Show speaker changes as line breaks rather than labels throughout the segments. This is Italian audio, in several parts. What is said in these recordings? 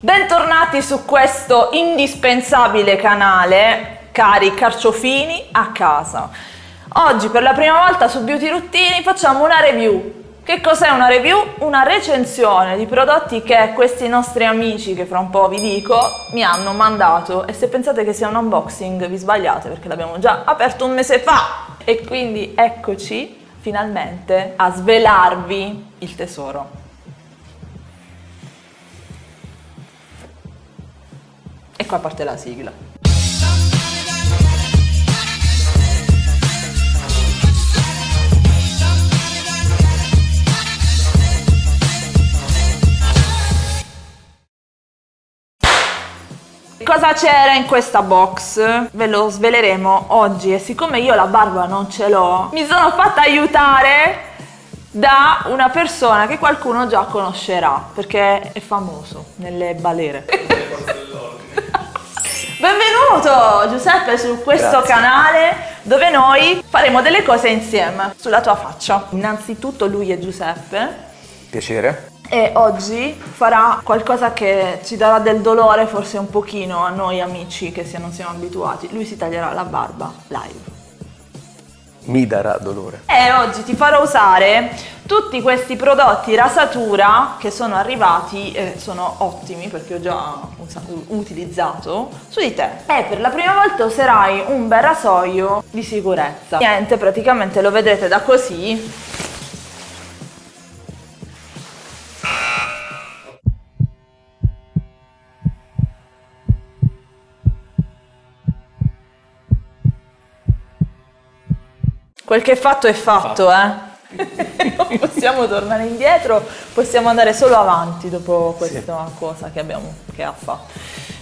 Bentornati su questo indispensabile canale, cari carciofini a casa. Oggi per la prima volta su Beauty Routine facciamo una review. Che cos'è una review? Una recensione di prodotti che questi nostri amici, che fra un po' vi dico, mi hanno mandato e se pensate che sia un unboxing vi sbagliate perché l'abbiamo già aperto un mese fa. E quindi eccoci finalmente a svelarvi il tesoro. E qua parte la sigla. Cosa c'era in questa box? Ve lo sveleremo oggi e siccome io la barba non ce l'ho, mi sono fatta aiutare da una persona che qualcuno già conoscerà perché è famoso nelle balere. Benvenuto Giuseppe su questo
Grazie.
canale dove noi faremo delle cose insieme sulla tua faccia. Innanzitutto lui è Giuseppe
Piacere.
e oggi farà qualcosa che ci darà del dolore forse un pochino a noi amici che se non siamo abituati. Lui si taglierà la barba live.
Mi darà dolore.
E oggi ti farò usare tutti questi prodotti rasatura che sono arrivati e sono ottimi perché ho già utilizzato su di te. E per la prima volta userai un bel rasoio di sicurezza. Niente, praticamente lo vedrete da così. Quel che è fatto è fatto, eh. non possiamo tornare indietro, possiamo andare solo avanti dopo questa cosa che abbiamo che ha fatto.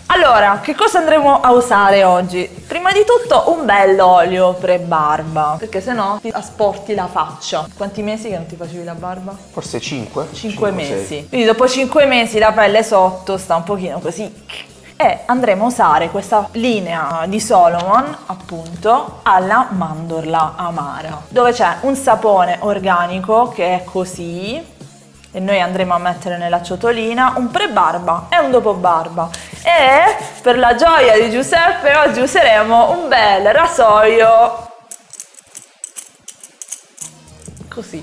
Allora, che cosa andremo a usare oggi? Prima di tutto un bell'olio pre-barba, perché sennò ti asporti la faccia. Quanti mesi che non ti facevi la barba?
Forse 5?
5 mesi. Quindi dopo 5 mesi la pelle sotto sta un pochino così. E andremo a usare questa linea di Solomon, appunto, alla mandorla amara, dove c'è un sapone organico che è così, e noi andremo a mettere nella ciotolina un pre-barba e un dopo barba. E per la gioia di Giuseppe oggi useremo un bel rasoio così.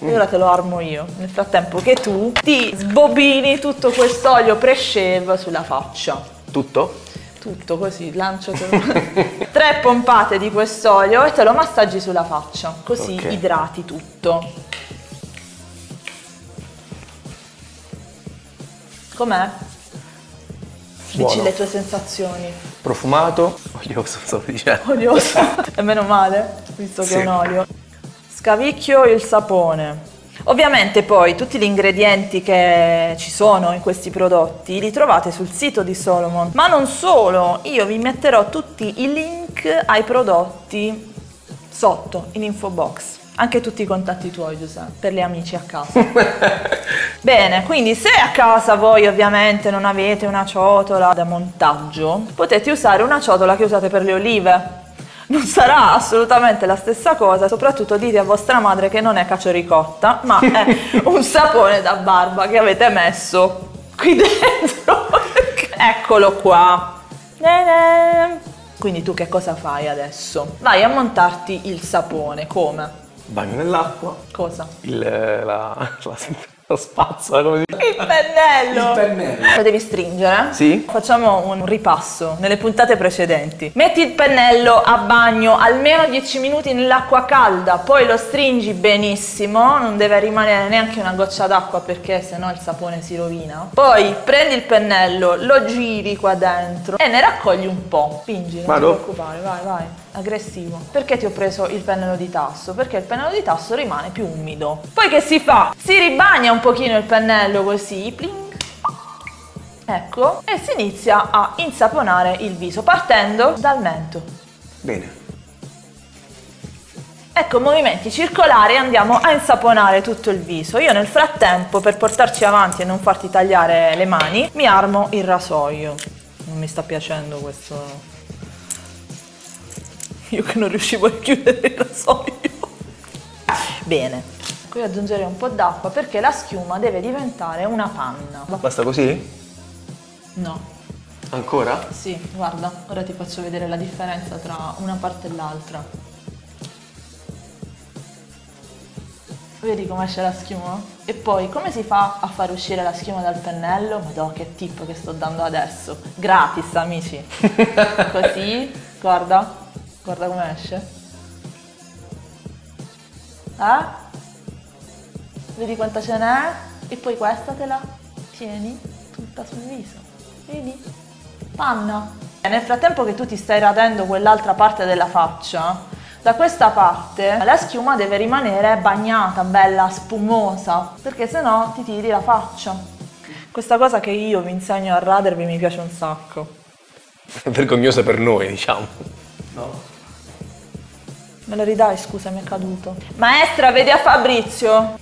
E ora te lo armo io, nel frattempo che tu ti sbobini tutto quest'olio pre-shave sulla faccia.
Tutto?
Tutto così, lanciatelo. Tre pompate di quest'olio e te lo massaggi sulla faccia, così
Ok.
idrati tutto. Com'è? Dici le tue sensazioni.
Profumato? Olioso, stavo dicendo.
Olioso. e meno male, visto che
Sì.
è un olio. Scavicchio il sapone. Ovviamente poi tutti gli ingredienti che ci sono in questi prodotti li trovate sul sito di Solomon, ma non solo, io vi metterò tutti i link ai prodotti sotto in info box. Anche tutti i contatti tuoi, Giuseppe, per gli amici a casa. Bene, quindi se a casa voi ovviamente non avete una ciotola da montaggio, potete usare una ciotola che usate per le olive. Non sarà assolutamente la stessa cosa, soprattutto dite a vostra madre che non è cacio ricotta, ma è un sapone da barba che avete messo qui dentro. Eccolo qua. Quindi tu che cosa fai adesso? Vai a montarti il sapone, come?
Bagno nell'acqua.
Cosa?
Il, la, la, la spazzola, come si dice?
Il pennello!
Il pennello.
Lo devi stringere?
Sì.
Facciamo un ripasso nelle puntate precedenti. Metti il pennello a bagno almeno 10 minuti nell'acqua calda, poi lo stringi benissimo, non deve rimanere neanche una goccia d'acqua perché sennò il sapone si rovina. Poi prendi il pennello, lo giri qua dentro e ne raccogli un po'. Spingi, non
Vado?
ti preoccupare, vai, vai. Aggressivo. Perché ti ho preso il pennello di tasso? Perché il pennello di tasso rimane più umido. Poi che si fa? Si ribagna un pochino il pennello così, pling. Ecco, e si inizia a insaponare il viso partendo dal mento.
Bene.
Ecco, movimenti circolari andiamo a insaponare tutto il viso. Io nel frattempo, per portarci avanti e non farti tagliare le mani, mi armo il rasoio. Non mi sta piacendo questo... Io che non riuscivo a chiudere il rasoio. Bene. Qui aggiungerei un po' d'acqua perché la schiuma deve diventare una panna.
Basta così?
No.
Ancora?
Sì, guarda, ora ti faccio vedere la differenza tra una parte e l'altra. Vedi come esce la schiuma? E poi come si fa a far uscire la schiuma dal pennello? Madò, che tip che sto dando adesso. Gratis, amici. Così, guarda, guarda come esce. Eh? Vedi quanta ce n'è? E poi questa te la tieni tutta sul viso. Vedi? Panna. E nel frattempo che tu ti stai radendo quell'altra parte della faccia, da questa parte la schiuma deve rimanere bagnata, bella spumosa, perché sennò ti tiri la faccia. Questa cosa che io vi insegno a radervi mi piace un sacco.
È vergognosa per noi, diciamo. No?
Me lo ridai, scusa, mi è caduto. Maestra, vedi a Fabrizio?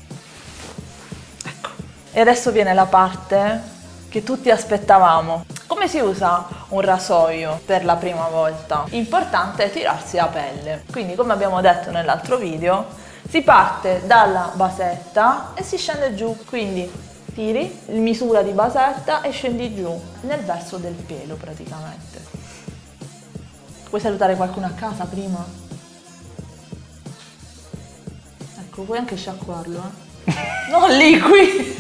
Ecco. E adesso viene la parte che tutti aspettavamo. Come si usa un rasoio per la prima volta? Importante è tirarsi la pelle. Quindi, come abbiamo detto nell'altro video, si parte dalla basetta e si scende giù. Quindi tiri misura di basetta e scendi giù nel verso del pelo praticamente. Vuoi salutare qualcuno a casa prima? Ecco, puoi anche sciacquarlo, eh? Non lì, qui!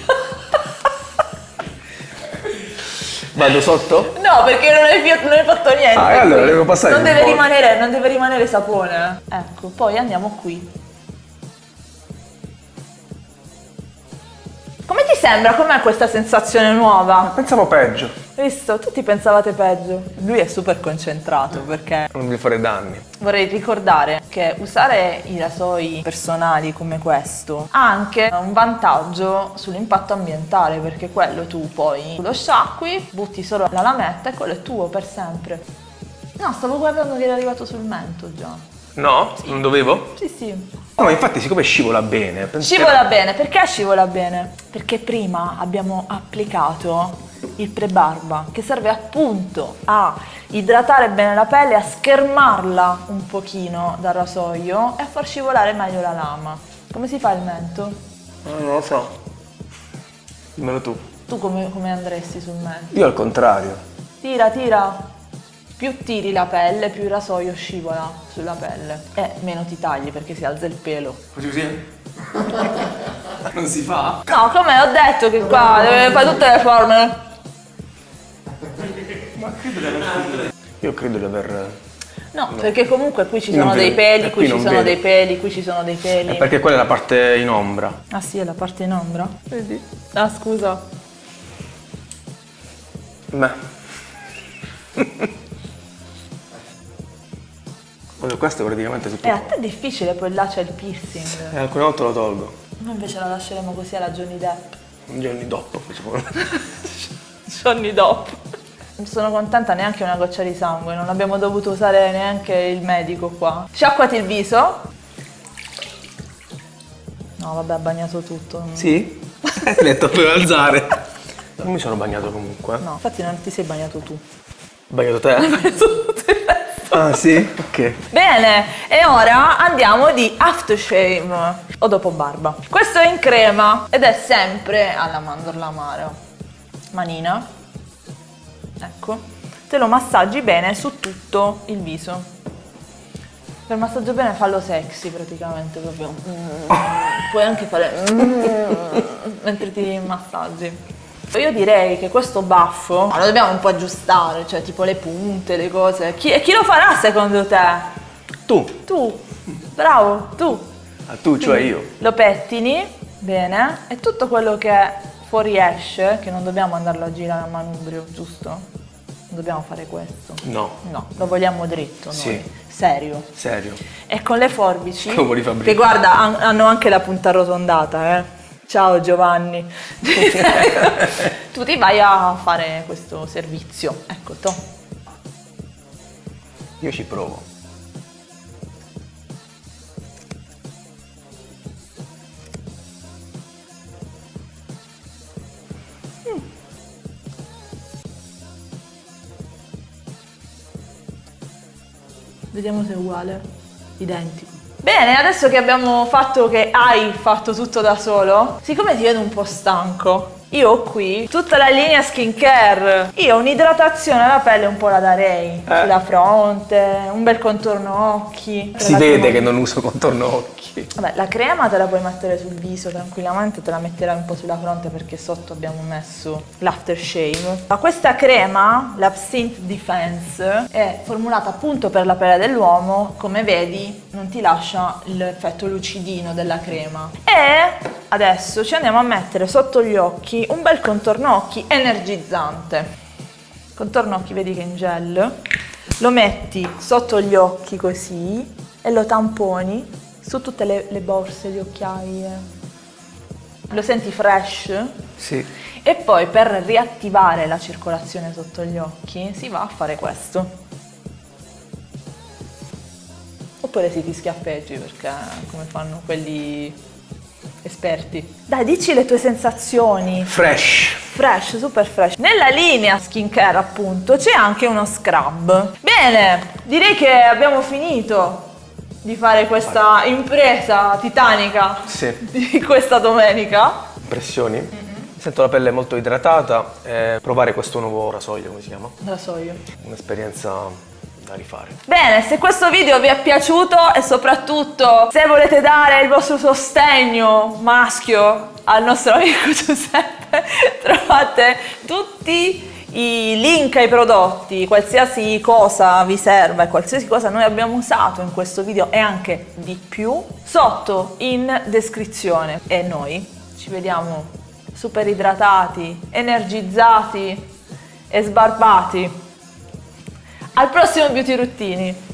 Vado sotto?
No, perché non hai, non hai fatto niente.
Ah, allora devo passare
Non deve, rimanere, non deve rimanere sapone. Ecco, poi andiamo qui. Come ti sembra? Com'è questa sensazione nuova?
Pensavo peggio.
Visto? Tutti pensavate peggio. Lui è super concentrato perché
Non voglio fare danni.
Vorrei ricordare che usare i rasoi personali come questo ha anche un vantaggio sull'impatto ambientale perché quello tu poi lo sciacqui, butti solo la lametta e quello è tuo per sempre. No, stavo guardando che era arrivato sul mento già.
No? Non dovevo?
Sì, sì.
No, ma infatti siccome scivola bene.
Scivola bene, perché scivola bene? Perché prima abbiamo applicato il prebarba che serve appunto a idratare bene la pelle, a schermarla un pochino dal rasoio e a far scivolare meglio la lama. Come si fa il mento?
Ah, non lo so. Dimmelo tu.
Tu come, come andresti sul mento?
Io al contrario.
Tira, tira. Più tiri la pelle, più il rasoio scivola sulla pelle. E meno ti tagli perché si alza il pelo.
Così così? non si fa?
No, come ho detto che qua deve fare tutte le forme.
Io credo di aver...
No, perché comunque qui ci sono dei peli,
E
qui
qui
ci sono
vedo.
dei peli, qui ci sono dei peli.
È perché quella è la parte in ombra.
Ah sì, è la parte in ombra? Vedi? Ah, scusa.
Beh. Questo è praticamente tutto.
E a te è difficile, poi là c'è il piercing.
E alcune volte lo tolgo.
Noi invece la lasceremo così alla Johnny Depp.
Giorni dopo facciamo.
Giorni dopo. Non sono contenta neanche una goccia di sangue, non abbiamo dovuto usare neanche il medico qua. Sciacquati il viso. No, vabbè, ha bagnato tutto.
Sì? Ho detto per alzare. Non mi sono bagnato comunque.
No, infatti non ti sei bagnato tu.
Bagnato te? Ah sì? Ok.
Bene, e ora andiamo di aftershave o dopo barba. Questo è in crema ed è sempre alla mandorla amara. Manina. Ecco. Te lo massaggi bene su tutto il viso. Per massaggio bene fallo sexy praticamente proprio. Mm. Puoi anche fare mm, mentre ti massaggi. Io direi che questo baffo lo dobbiamo un po' aggiustare, cioè tipo le punte, le cose. Chi, e chi lo farà secondo te?
Tu.
Tu, bravo, tu.
Ah, tu, cioè io.
Lo pettini, bene, e tutto quello che fuoriesce, che non dobbiamo andarlo a girare a manubrio, giusto? Non dobbiamo fare questo.
No.
No, lo vogliamo dritto noi.
Sì.
Serio.
Serio.
E con le forbici, che guarda, han- hanno anche la punta arrotondata, eh. Ciao Giovanni. tu ti vai a fare questo servizio. Ecco, to.
Io ci provo.
Vediamo se è uguale. Identico. Bene, adesso che abbiamo fatto che hai fatto tutto da solo, siccome ti vedo un po' stanco, Io ho qui tutta la linea skincare. Io un'idratazione alla pelle un po' la darei.
Eh.
Sulla fronte, un bel contorno occhi.
Si vede che non uso contorno occhi.
Vabbè, la crema te la puoi mettere sul viso tranquillamente, te la metterai un po' sulla fronte perché sotto abbiamo messo l'aftershave. Ma questa crema, l'Absinthe Defense, è formulata appunto per la pelle dell'uomo, come vedi non ti lascia l'effetto lucidino della crema. E adesso ci andiamo a mettere sotto gli occhi un bel contorno occhi energizzante. Contorno occhi, vedi che in gel. Lo metti sotto gli occhi così e lo tamponi su tutte le, le borse, le occhiaie. Lo senti fresh?
Sì.
E poi per riattivare la circolazione sotto gli occhi si va a fare questo. Oppure si ti schiaffeggi perché come fanno quelli esperti. Dai, dici le tue sensazioni.
Fresh.
Fresh, super fresh. Nella linea skincare appunto c'è anche uno scrub. Bene, direi che abbiamo finito di fare questa impresa titanica
Sì.
di questa domenica.
Impressioni? Sento la pelle molto idratata e provare questo nuovo rasoio, come si chiama?
Lo so io.
Un'esperienza da rifare.
Bene, se questo video vi è piaciuto e soprattutto se volete dare il vostro sostegno maschio al nostro amico Giuseppe, trovate tutti i link ai prodotti, qualsiasi cosa vi serva e qualsiasi cosa noi abbiamo usato in questo video e anche di più sotto in descrizione. E noi ci vediamo super idratati, energizzati e sbarbati. Al prossimo Beauty Ruttini!